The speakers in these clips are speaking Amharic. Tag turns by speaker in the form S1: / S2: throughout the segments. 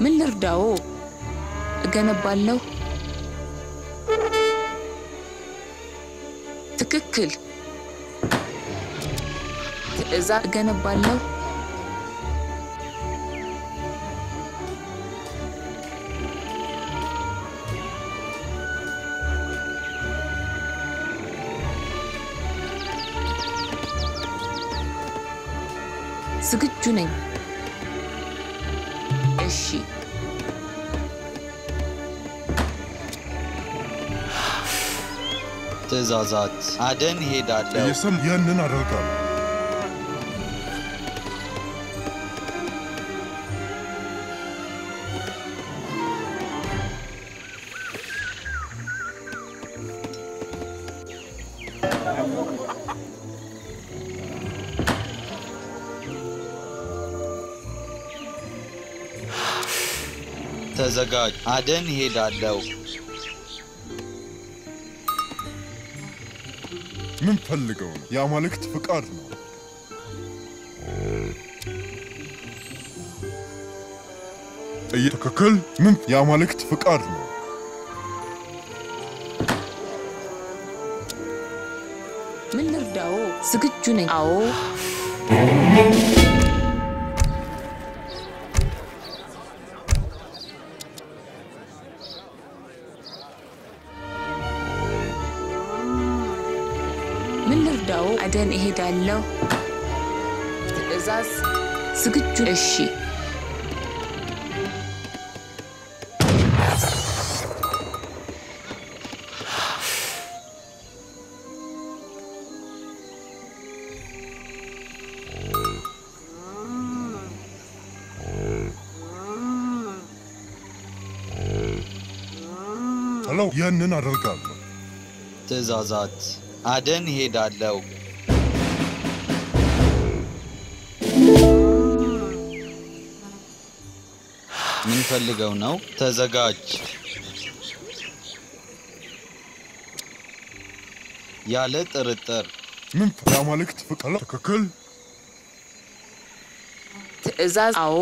S1: ምን ልርዳዎ? እገነባለሁ። ትክክል። ትዕዛዝ እገነባለሁ። ዝግጁ ነኝ። እሺ፣
S2: ትእዛዛት አደን ሄዳለሁ።
S3: እየሰም ያንን አደርጋለሁ።
S2: ተዘጋጅ። አደን ሄዳለሁ።
S3: ምን ፈልገው ነው? የአማልክት ፍቃድ ነው። ጥይ- ትክክል። ምን የአማልክት ፍቃድ ነው?
S1: ምን ልርዳዎ? ዝግጁ ነኝ። አዎ፣ ምን ልርዳዎ? አደን እሄዳለሁ። ትዕዛዝ ዝግጁ። እሺ፣
S3: ያንን አደርጋለሁ።
S2: ትእዛዛት አደን ሄዳለሁ። ምን ፈልገው ነው? ተዘጋጅ። ያለ ጥርጥር
S3: ምን የአማልክት ፍቃድ? ትክክል።
S1: ትዕዛዝ አዎ፣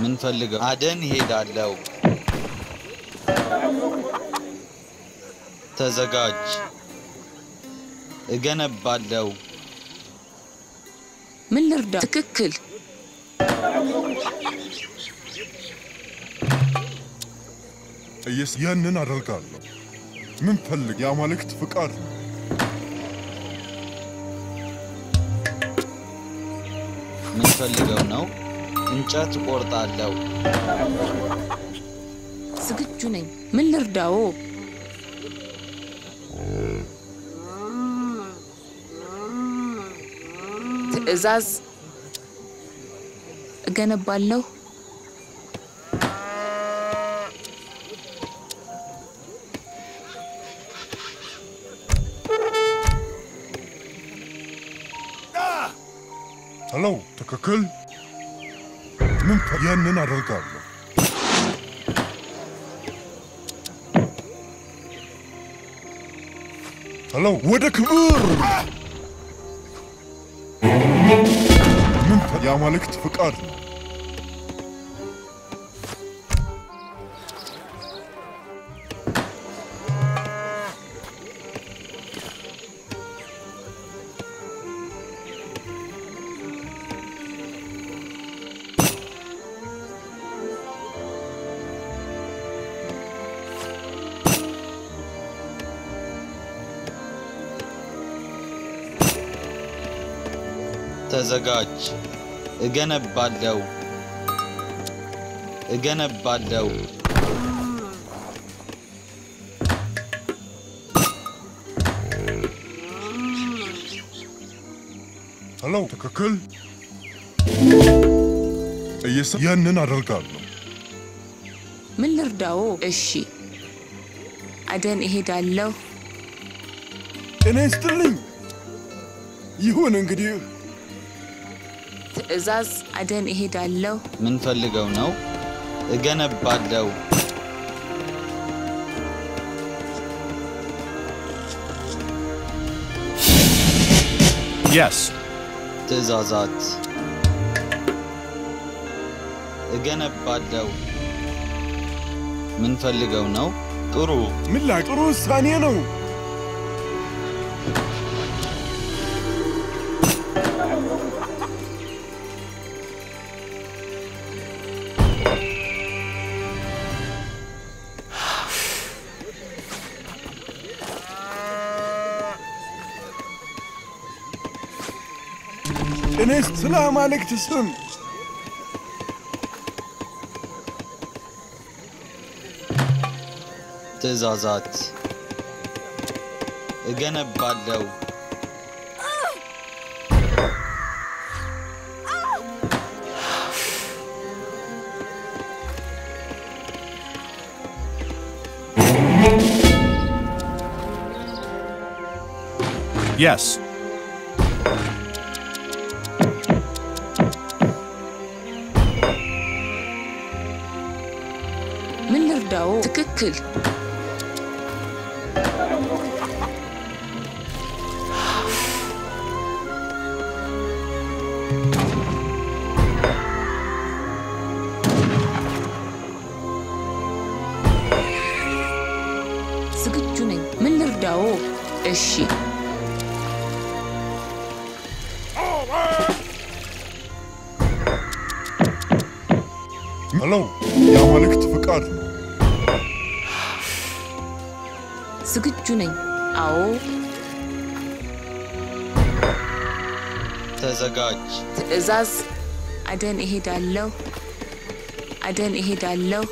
S2: ምን ፈልገው? አደን ሄዳለሁ። ተዘጋጅ። እገነባለሁ።
S1: ምን ልርዳ? ትክክል።
S3: እየስ ያንን አደርጋለሁ። ምን ፈልግ የአማልክት ፍቃድ ነው።
S2: ምን ፈልገው ነው? እንጨት ቆርጣለሁ።
S1: ዝግጁ ነኝ። ምን ልርዳዎ? ትዕዛዝ እገነባለሁ።
S3: ሄሎ፣ ትክክል። ምን ያንን አደርጋለሁ። ሄሎ፣ ወደ ክብር የአማልክት ፍቃድ ነው።
S2: ተዘጋጅ። እገነባለሁ። እገነባለሁ።
S3: ሄሎ፣ ትክክል። እየሰ ያንን አደርጋለሁ።
S1: ምን ልርዳዎ? እሺ፣ አደን እሄዳለሁ።
S4: ጤና ይስጥልኝ። ይሁን እንግዲህ
S1: ትዕዛዝ አደን እሄዳለሁ።
S2: ምን ፈልገው ነው? እገነባለሁ።
S5: Yes.
S2: ትእዛዛት እገነባለሁ። ምን ፈልገው ነው? ጥሩ
S4: ምን ላይ ጥሩ ውሳኔ ነው። እኔስ ስለ አማልክት ስም
S2: ትእዛዛት እገነባለሁ።
S5: Yes.
S1: ልርዳዎ? ትክክል። ዝግጁ ነኝ። ምን ልርዳዎ? እሺ።
S3: ሄሎ፣ የአማልክት ፍቃድ
S1: ዝግጁ ነኝ። አዎ።
S2: ተዘጋጅ።
S1: ትዕዛዝ። አደን እሄዳለሁ። አደን እሄዳለሁ።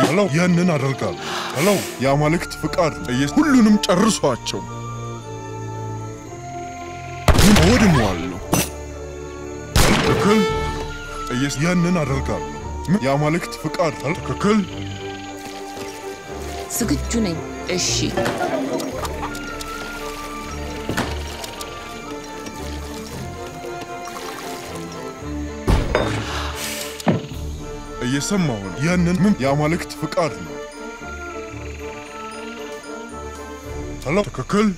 S3: ሄሎ፣ ያንን አደርጋለሁ። ሄሎ፣ የአማልክት ፍቃድ ሁሉንም ጨርሷቸው። ምን እወድመዋለሁ። ትክክል። ኢየሱስ ያንን አደርጋለሁ። የአማልክት ፍቃድ ትክክል።
S1: ዝግጁ ነኝ። እሺ።
S3: እየሰማሁ ነው። ያንን ምን የአማልክት ፍቃድ ነው። ትክክል።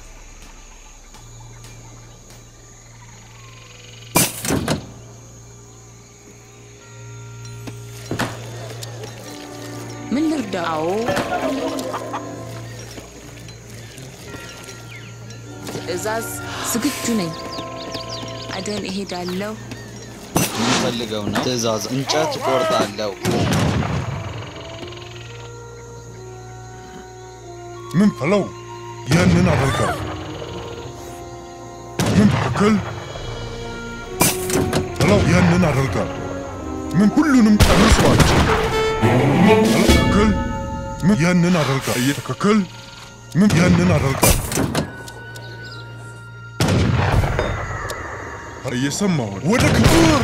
S1: ትዕዛዝ። ዝግጁ ነኝ። አደን እሄዳለሁ።
S2: ምን ፈልገው ነው? ትእዛዝ እንጨት እቆርጣለሁ።
S3: ምን ሄሎ፣ ያንን አደርጋለሁ። ምን ትክክል። ሄሎ፣ ያንን አደርጋለሁ። ምን ሁሉንም ሄሎ፣ ትክክል። ምን ያንን አደርጋለሁ። እየ ትክክል። ምን ያንን አደርጋለሁ። እየሰማሁ ወደ ክብር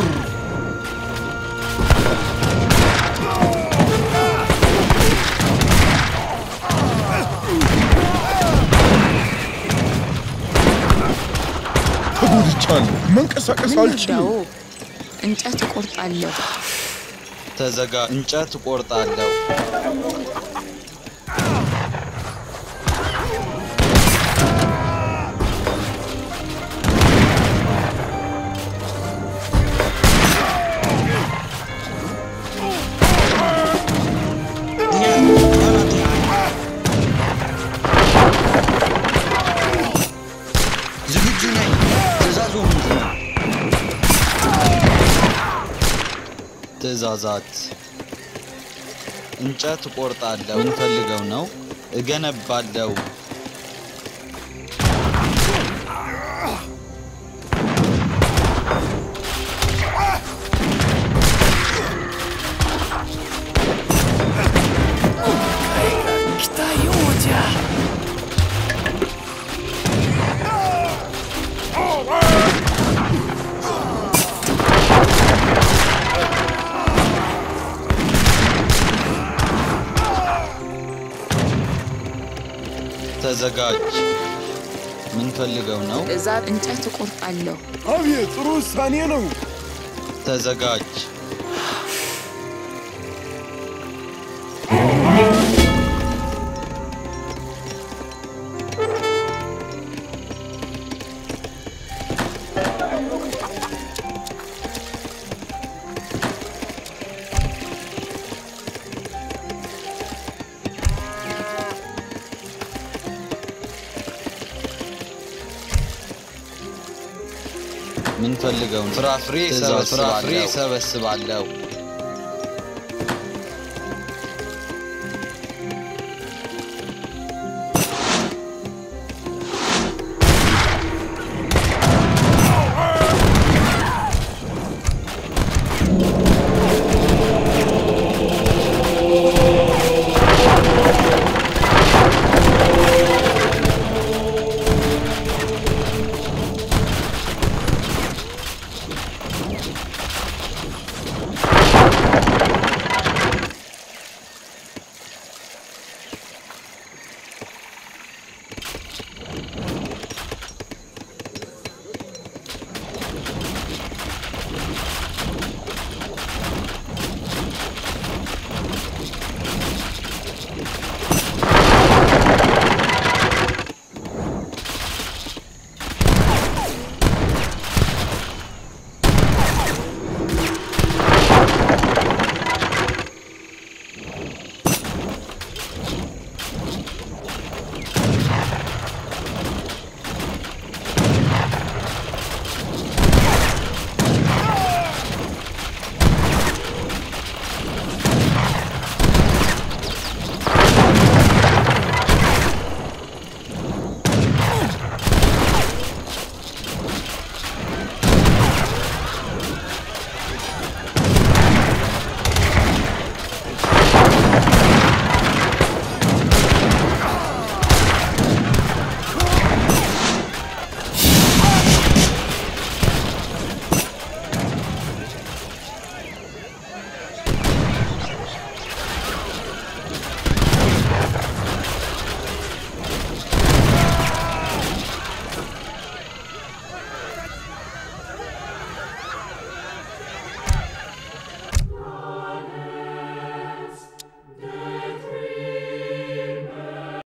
S3: ተጎድቻለሁ። መንቀሳቀስ
S1: ምን
S3: አልችልም።?
S1: እንጨት እቆርጣለሁ።
S2: ተዘጋ እንጨት እቆርጣለሁ። ትእዛዛት እንጨት እቆርጣለሁ። ምን ፈልገው ነው? እገነባለሁ። ተዘጋጅ። ምን ፈልገው ነው?
S1: ትዕዛዝ። እንጨት እቆርጣለሁ።
S4: አቤት ጥሩ ውሳኔ ነው።
S2: ተዘጋጅ። ምን ፈልገው ነው? ፍራፍሬ
S6: ትእዛዝ
S2: ፍራፍሬ ሰበስባለሁ።